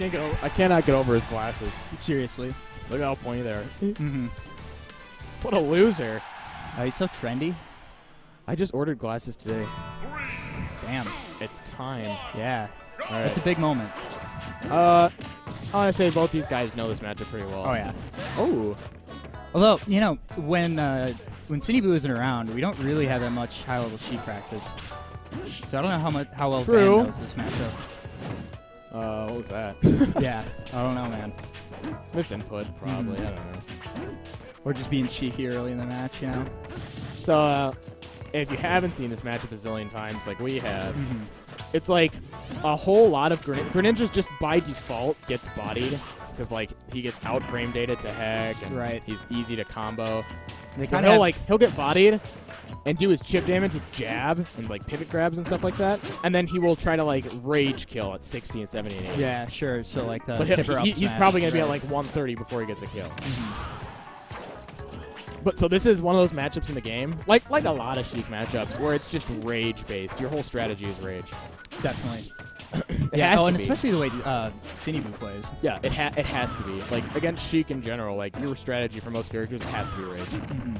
can't get over, I cannot get over his glasses. Seriously. Look how pointy they are. Mm-hmm. What a loser. Uh, he's so trendy. I just ordered glasses today. Damn. It's time. Yeah. All right. That's a big moment. Uh, I want to say both these guys know this matchup pretty well. Oh yeah. Oh. Although you know when uh, when Sinnyboo isn't around, we don't really have that much high level Sheik practice. So I don't know how much how well True. Van knows this matchup. Uh, what was that? yeah. I don't know, man. Misinput, probably. Mhm. I don't know. Or just being cheeky early in the match, you know. So, uh, if you haven't seen this matchup a zillion times like we have, Mhm. it's like a whole lot of Grenin- Greninja's just by default gets bodied because like he gets out frame data to heck and Right. he's easy to combo. They So he'll of like he'll get bodied and do his chip damage with jab and like pivot grabs and stuff like that, and then he will try to like rage kill at 60 and 70 and 80. yeah, sure. So like the But he'll- tipper up he, he's probably gonna be at like 130 before he gets a kill. Mhm. But so this is one of those matchups in the game, like like a lot of Sheik matchups, where it's just rage based. Your whole strategy is rage. definitely. It yeah, oh, and be. especially the way uh, Boo plays. Yeah, it ha- it has to be like against Sheik in general. Like your strategy for most characters has to be rage. Mhm.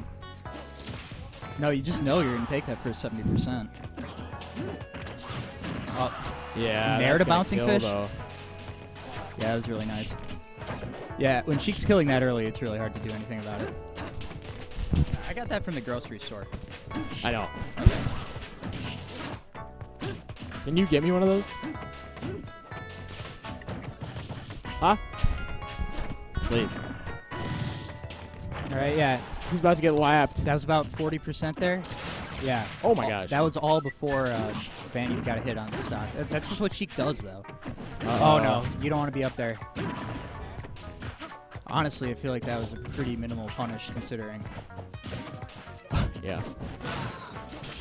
No, you just know you're gonna take that for seventy percent. Oh, Yeah, Nair to bouncing kill, fish? Though. yeah, that was really nice. Yeah, when Sheik's killing that early, it's really hard to do anything about it. I got that from the grocery store. I know. Okay. Can you get me one of those? Huh? Please. All right, yeah, He's about to get lapped. that was about forty percent there. Yeah. Oh my gosh. That was all before uh, Van even got a hit on the stock. That's just what Sheik does, though. Uh-oh. Oh no, you don't want to be up there. Honestly, I feel like that was a pretty minimal punish considering. Yeah.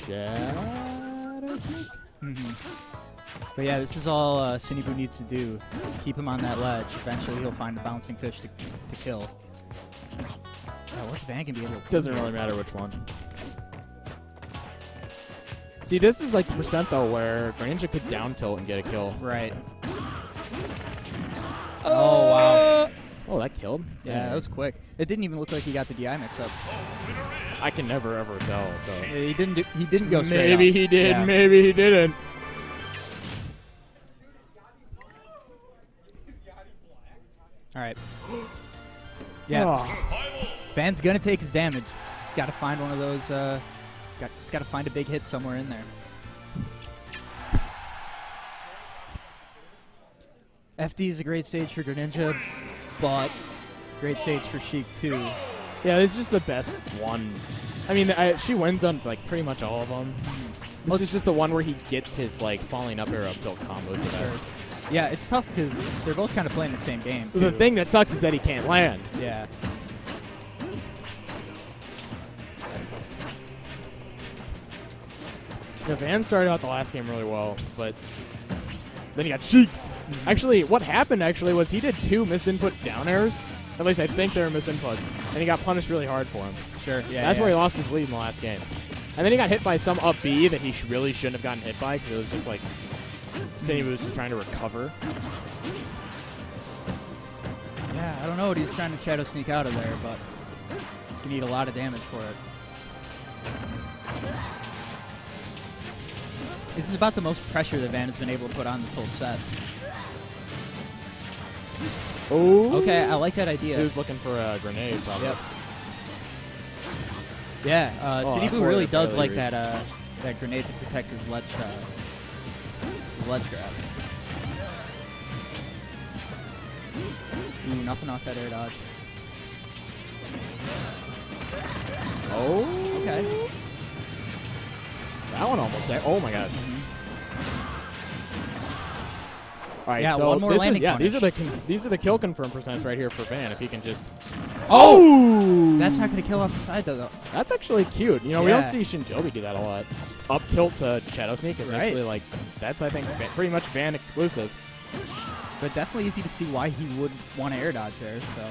Shadow Sneak? Mm-hmm. But yeah, this is all uh, Sinnyboo needs to do. Just keep him on that ledge. Eventually, he'll find a bouncing fish to, to kill. Yeah, what's Van gonna be able to Doesn't really matter which one. See, this is like the percent though where Greninja could down tilt and get a kill. Right. Oh, wow. Oh, oh that killed. Yeah, that was quick. It didn't even look like he got the DI mix up. I can never ever tell. So He didn't. Do, he didn't go straight. maybe up. he did, Yeah. maybe he didn't. All right. Yeah. Oh. Van's gonna take his damage. He's got to find one of those. Uh, got just got to find a big hit somewhere in there. FD is a great stage for Greninja, but great stage for Sheik too. Yeah, this is just the best one. I mean, I, she wins on like pretty much all of them. This Well, is just the one where he gets his like falling up air up tilt combos. Best. Yeah, it's tough because they're both kind of playing the same game. The thing that sucks is that he can't land. Yeah. The Van started out the last game really well, but then he got cheeked. Actually, what happened actually was he did two misinput down airs. At least I think they were misinputs, and he got punished really hard for him. Sure. Yeah. That's yeah. where he lost his lead in the last game. And then he got hit by some up B that he sh- really shouldn't have gotten hit by because it was just like Sinny was just trying to recover. Yeah, I don't know what he's trying to shadow sneak out of there, but he can eat a lot of damage for it. This is about the most pressure that Van has been able to put on this whole set. Oh. Okay, I like that idea. He idea. was looking for a grenade, probably. Yep. Yeah, uh, Oh, Sinnyboo really does like reached. that uh, that grenade to protect his ledge uh, his ledge grab. Ooh, nothing off that air dodge. Oh. Okay. That one almost there. Oh my gosh. All right, Yeah, so one more this landing is, yeah, these are the these are the kill confirm percents right here for Van. If he can just Oh! That's not going to kill off the side, though. though. That's actually cute. You know, we don't Yeah. see Sinnyboo do that a lot. Up tilt to Shadow Sneak is Right. actually like that's I think pretty much Van exclusive. But definitely easy to see why he would want to air dodge there, so.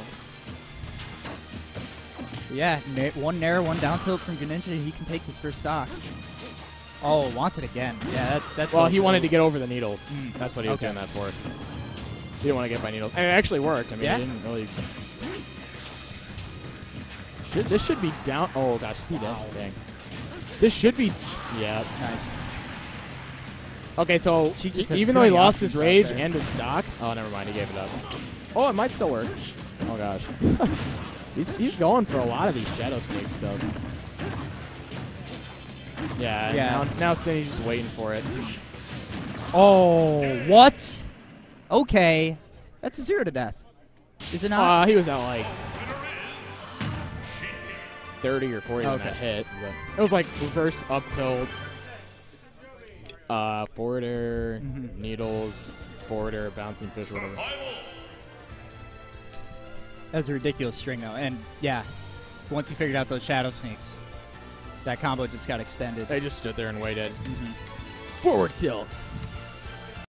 Yeah, na- one nair, one down tilt from Greninja, he can take his first stock. Oh, wants it again. Yeah, that's that's. Well, so he wanted to get over the needles. Mm, That's what he was okay. doing that for. He didn't want to get by needles. And it actually worked. I mean, Yeah? it didn't really. Should, this should be down. Oh, gosh. See that? Dang. This should be. Yeah. Nice. Okay, so She just even though he lost his rage and his stock. Oh, never mind. He gave it up. Oh, it might still work. Oh, gosh. he's, he's going for a lot of these Shadow Sneak stuff. Yeah, Yeah. Now, now Sinny's just waiting for it. Oh, what? Okay. That's a zero to death. Is it not? Uh, he was at like 30 or 40 on Okay. that hit. But it was like reverse up tilt, uh, forward air, Mhm. needles, forward air, bouncing fish, whatever. That was a ridiculous string, though. And yeah, once he figured out those shadow sneaks, that combo just got extended. They just stood there and waited. Mhm. Forward tilt.